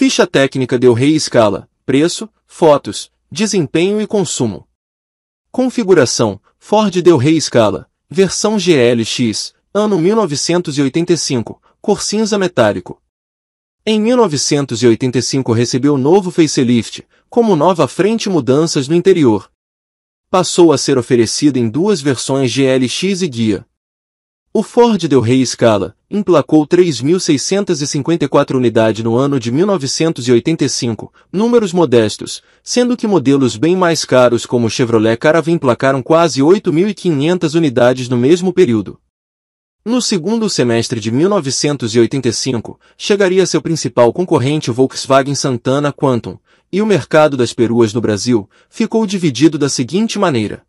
Ficha técnica Del Rey Escala, preço, fotos, desempenho e consumo. Configuração, Ford Del Rey Scala, versão GLX, ano 1985, cor cinza metálico. Em 1985 recebeu novo facelift, como nova frente e mudanças no interior. Passou a ser oferecida em duas versões GLX e Guia. O Ford Del Rey Scala emplacou 3.654 unidades no ano de 1985, números modestos, sendo que modelos bem mais caros como o Chevrolet Caravan emplacaram quase 8.500 unidades no mesmo período. No segundo semestre de 1985, chegaria seu principal concorrente o Volkswagen Santana Quantum, e o mercado das peruas no Brasil ficou dividido da seguinte maneira.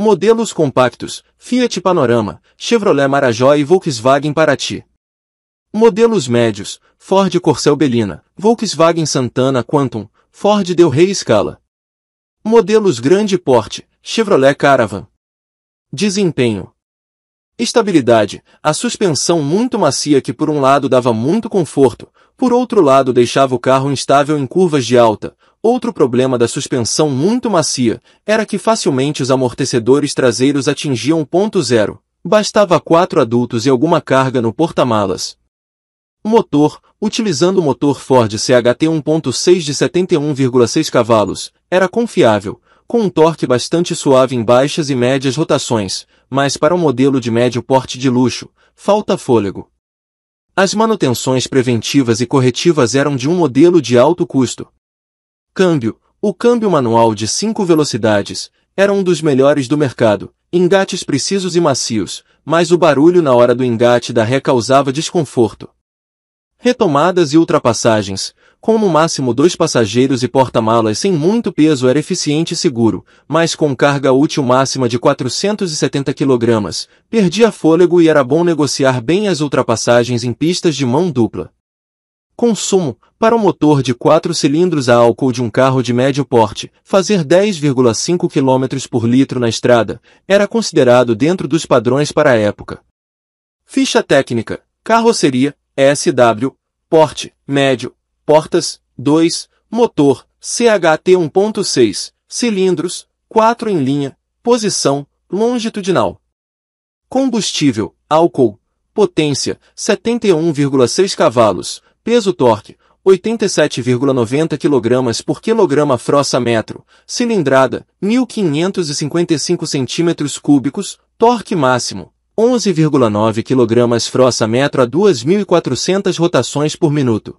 Modelos compactos, Fiat Panorama, Chevrolet Marajó e Volkswagen Paraty. Modelos médios, Ford Corcel Belina, Volkswagen Santana Quantum, Ford Del Rey Scala. Modelos grande porte, Chevrolet Caravan. Desempenho. Estabilidade, a suspensão muito macia que por um lado dava muito conforto, por outro lado deixava o carro instável em curvas de alta, Outro problema da suspensão muito macia era que facilmente os amortecedores traseiros atingiam ponto zero. Bastava quatro adultos e alguma carga no porta-malas. Motor, utilizando o motor Ford CHT 1.6 de 71,6 cavalos, era confiável, com um torque bastante suave em baixas e médias rotações, mas para um modelo de médio porte de luxo, falta fôlego. As manutenções preventivas e corretivas eram de um modelo de alto custo, Câmbio. O câmbio manual de 5 velocidades era um dos melhores do mercado, engates precisos e macios, mas o barulho na hora do engate da ré causava desconforto. Retomadas e ultrapassagens, com no máximo dois passageiros e porta-malas sem muito peso era eficiente e seguro, mas com carga útil máxima de 470 kg, perdia fôlego e era bom negociar bem as ultrapassagens em pistas de mão dupla. Consumo. Para um motor de 4 cilindros a álcool de um carro de médio porte, fazer 10,5 km por litro na estrada era considerado dentro dos padrões para a época. Ficha técnica. Carroceria, SW, porte, médio, portas, 2, motor, CHT 1.6, cilindros, 4 em linha, posição, longitudinal. Combustível, álcool, potência, 71,6 cavalos, Peso torque, 87,90 kg por quilograma frossa metro, cilindrada, 1555 cm cúbicos, torque máximo, 11,9 kg frossa metro a 2.400 rotações por minuto.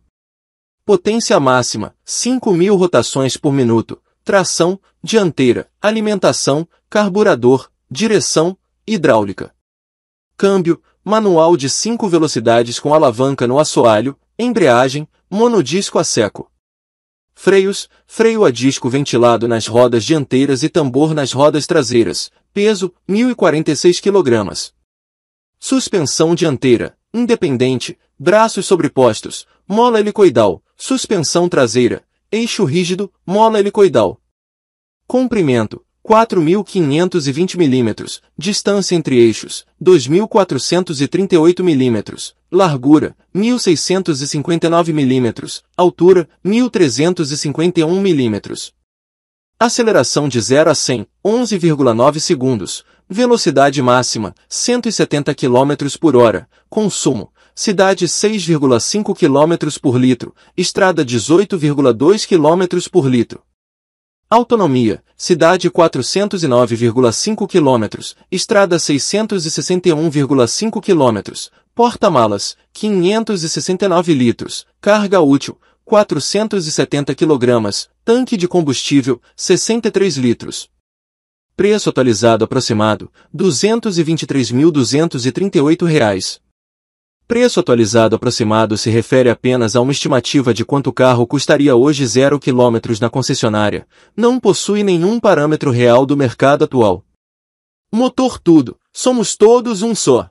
Potência máxima, 5.000 rotações por minuto, tração, dianteira, alimentação, carburador, direção, hidráulica. Câmbio, manual de 5 velocidades com alavanca no assoalho, embreagem, monodisco a seco. Freios, freio a disco ventilado nas rodas dianteiras e tambor nas rodas traseiras, peso, 1046 kg. Suspensão dianteira, independente, braços sobrepostos, mola helicoidal, suspensão traseira, eixo rígido, mola helicoidal. Comprimento, 4.520 mm, distância entre eixos, 2.438 mm, largura, 1.659 mm, altura, 1.351 mm. Aceleração de 0 a 100, 11,9 segundos, velocidade máxima, 170 km por hora, consumo, cidade 6,5 km por litro, estrada 18,2 km por litro. Autonomia, cidade 409,5 km, estrada 661,5 km, porta-malas, 569 litros, carga útil, 470 kg, tanque de combustível, 63 litros. Preço atualizado aproximado, R$ 223.238 preço atualizado aproximado se refere apenas a uma estimativa de quanto o carro custaria hoje 0 km na concessionária, não possui nenhum parâmetro real do mercado atual. Motor tudo, somos todos um só.